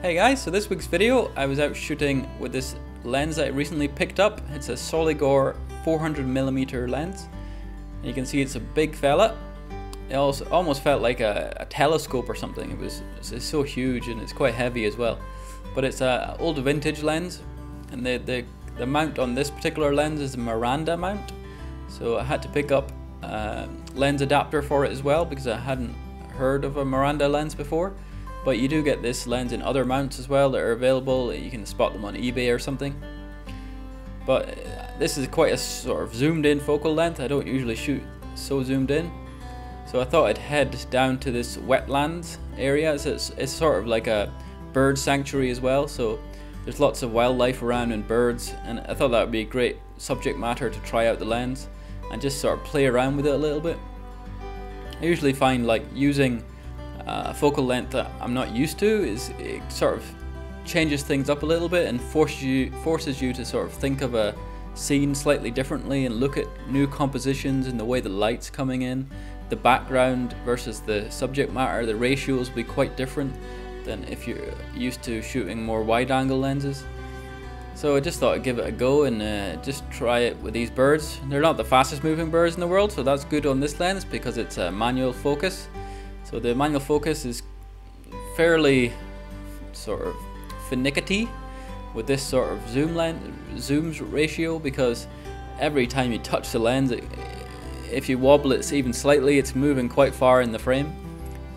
Hey guys, so this week's video I was out shooting with this lens I recently picked up. It's a Soligor 400mm lens. And you can see it's a big fella. It also almost felt like a, a telescope or something. It was it's so huge and it's quite heavy as well. But it's an old vintage lens and the, the, the mount on this particular lens is a Miranda mount. So I had to pick up a lens adapter for it as well because I hadn't heard of a Miranda lens before. But you do get this lens in other mounts as well that are available. You can spot them on eBay or something. But uh, this is quite a sort of zoomed in focal length. I don't usually shoot so zoomed in. So I thought I'd head down to this wetlands area. It's, it's sort of like a bird sanctuary as well. So there's lots of wildlife around and birds. And I thought that would be a great subject matter to try out the lens and just sort of play around with it a little bit. I usually find like using uh, focal length that I'm not used to is it sort of changes things up a little bit and forces you forces you to sort of think of a scene slightly differently and look at new compositions and the way the light's coming in. The background versus the subject matter the ratios will be quite different than if you're used to shooting more wide angle lenses. So I just thought I'd give it a go and uh, just try it with these birds. They're not the fastest moving birds in the world so that's good on this lens because it's a manual focus so the manual focus is fairly sort of finicky with this sort of zoom lens zooms ratio because every time you touch the lens it, if you wobble it even slightly it's moving quite far in the frame.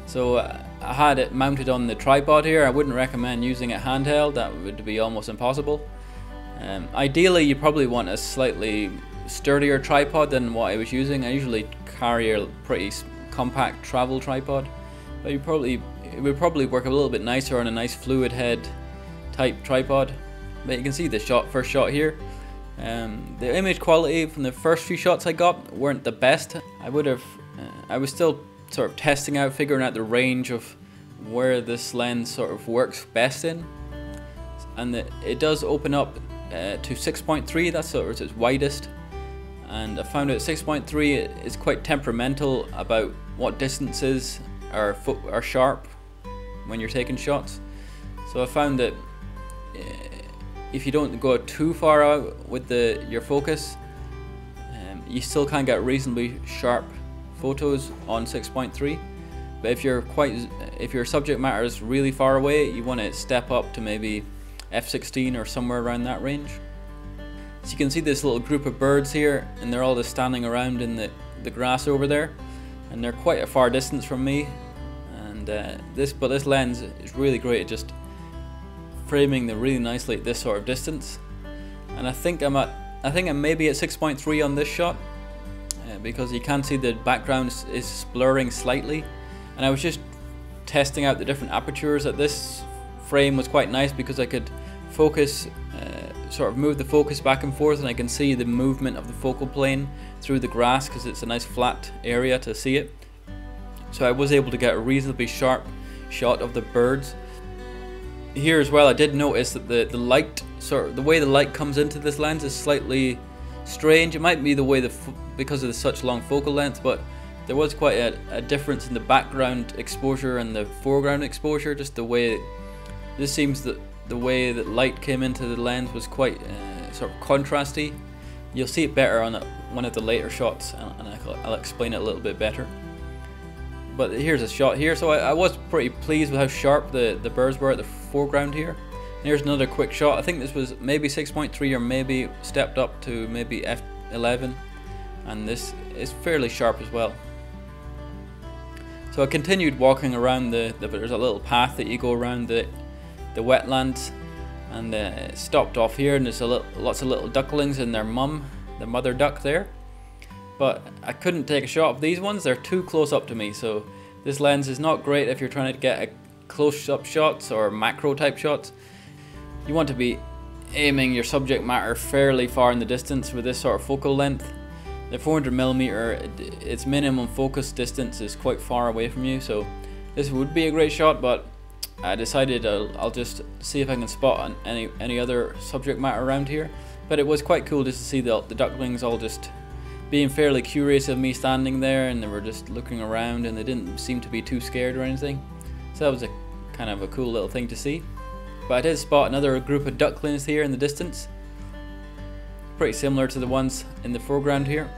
So uh, I had it mounted on the tripod here. I wouldn't recommend using it handheld. That would be almost impossible. Um, ideally you probably want a slightly sturdier tripod than what I was using. I usually carry a pretty compact travel tripod. But you probably it would probably work a little bit nicer on a nice fluid head type tripod. But you can see the shot first shot here. Um, the image quality from the first few shots I got weren't the best. I would have, uh, I was still sort of testing out, figuring out the range of where this lens sort of works best in. And the, it does open up uh, to 6.3, that's sort of its widest and I found out 6.3 is quite temperamental about what distances are, are sharp when you're taking shots. So I found that eh, if you don't go too far out with the your focus, um, you still can get reasonably sharp photos on 6.3. But if you're quite, if your subject matter is really far away, you want to step up to maybe f16 or somewhere around that range. So you can see this little group of birds here and they're all just standing around in the, the grass over there. And they're quite a far distance from me. And uh, this but this lens is really great at just framing them really nicely at this sort of distance. And I think I'm at I think I'm maybe at 6.3 on this shot uh, because you can see the background is, blurring slightly. And I was just testing out the different apertures at this frame was quite nice because I could focus sort of move the focus back and forth and I can see the movement of the focal plane through the grass because it's a nice flat area to see it. So I was able to get a reasonably sharp shot of the birds. Here as well I did notice that the, the light, sort of the way the light comes into this lens is slightly strange. It might be the way the because of the such long focal length but there was quite a, a difference in the background exposure and the foreground exposure just the way this seems that the way that light came into the lens was quite uh, sort of contrasty. You'll see it better on a, one of the later shots and I'll, I'll, explain it a little bit better. But here's a shot here, so I, I, was pretty pleased with how sharp the, the birds were at the foreground here. And here's another quick shot, I think this was maybe 6.3 or maybe stepped up to maybe f11 and this is fairly sharp as well. So I continued walking around the, the, there's a little path that you go around the the wetlands and uh, stopped off here and there's a little, lots of little ducklings and their mum, the mother duck there. But I couldn't take a shot of these ones, they're too close up to me so this lens is not great if you're trying to get a close up shots or macro type shots. You want to be aiming your subject matter fairly far in the distance with this sort of focal length. The 400mm, its minimum focus distance is quite far away from you so this would be a great shot but I decided I'll, I'll, just see if I can spot any any other subject matter around here. But it was quite cool just to see the, the ducklings all just being fairly curious of me standing there and they were just looking around and they didn't seem to be too scared or anything. So that was a kind of a cool little thing to see. but I did spot another group of ducklings here in the distance. Pretty similar to the ones in the foreground here.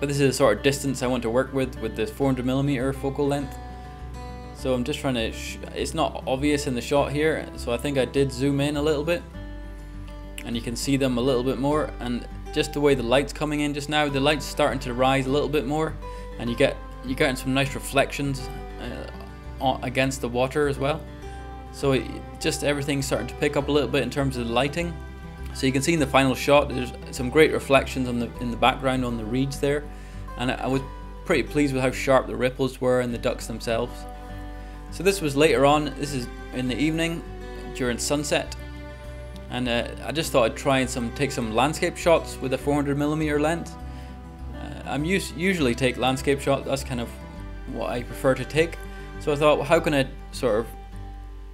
But this is the sort of distance I want to work with with the 400mm focal length. So I'm just trying to, it's not obvious in the shot here, so I think I did zoom in a little bit. And you can see them a little bit more, and just the way the light's coming in just now, the light's starting to rise a little bit more, and you get, you're getting some nice reflections uh, against the water as well. So it, just everything's starting to pick up a little bit in terms of the lighting. So you can see in the final shot, there's some great reflections on the in the background on the reeds there, and I, I was pretty pleased with how sharp the ripples were and the ducks themselves. So this was later on, this is in the evening during sunset and uh, I just thought I'd try and some take some landscape shots with a 400 millimeter lens. Uh, I'm us usually take landscape shots, that's kind of what I prefer to take. So I thought, well, how can I sort of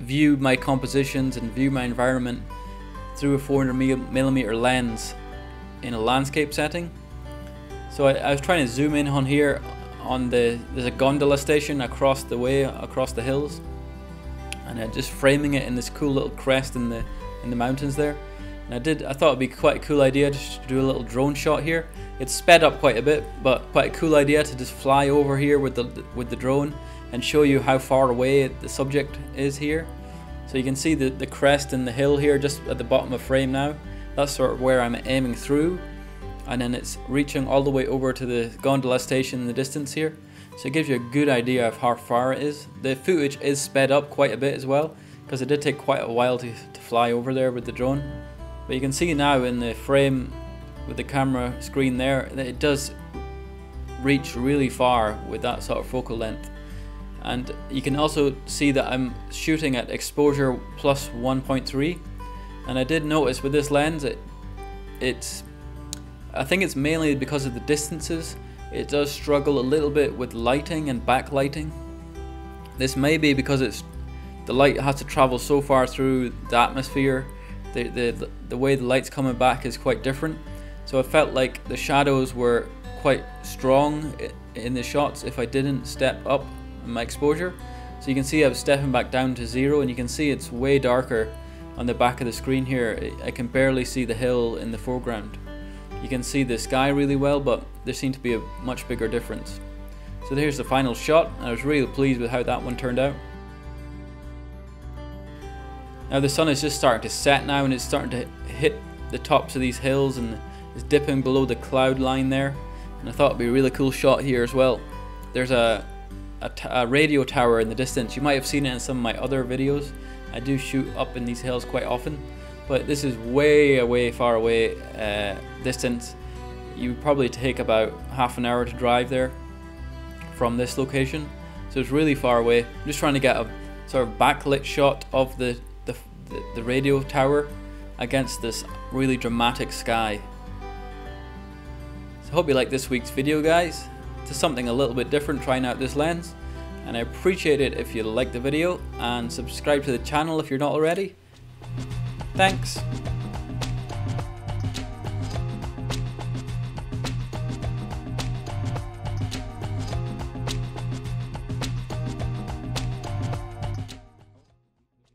view my compositions and view my environment through a 400 millimeter lens in a landscape setting? So I, I was trying to zoom in on here on the there's a gondola station across the way across the hills and uh, just framing it in this cool little crest in the in the mountains there. And I did I thought it'd be quite a cool idea just to do a little drone shot here. It's sped up quite a bit but quite a cool idea to just fly over here with the with the drone and show you how far away the subject is here. So you can see the, the crest and the hill here just at the bottom of frame now. That's sort of where I'm aiming through and then it's reaching all the way over to the gondola station in the distance here. So it gives you a good idea of how far it is. The footage is sped up quite a bit as well because it did take quite a while to, to fly over there with the drone. But you can see now in the frame with the camera screen there that it does reach really far with that sort of focal length. And you can also see that I'm shooting at exposure plus 1.3 and I did notice with this lens it, it's I think it's mainly because of the distances. It does struggle a little bit with lighting and backlighting. This may be because it's the light has to travel so far through the atmosphere. The, the, the way the light's coming back is quite different. So I felt like the shadows were quite strong in the shots if I didn't step up my exposure. So you can see I was stepping back down to zero and you can see it's way darker on the back of the screen here. I can barely see the hill in the foreground. You can see the sky really well, but there seemed to be a much bigger difference. So here's the final shot. and I was really pleased with how that one turned out. Now the sun is just starting to set now and it's starting to hit the tops of these hills and is dipping below the cloud line there. And I thought it'd be a really cool shot here as well. There's a, a radio tower in the distance. You might have seen it in some of my other videos. I do shoot up in these hills quite often but this is way way far away uh, distance. You probably take about half an hour to drive there from this location. So it's really far away. I'm just trying to get a sort of backlit shot of the the, the radio tower against this really dramatic sky. So hope you like this week's video guys. It's something a little bit different trying out this lens. And I appreciate it if you like the video. And subscribe to the channel if you're not already Thanks.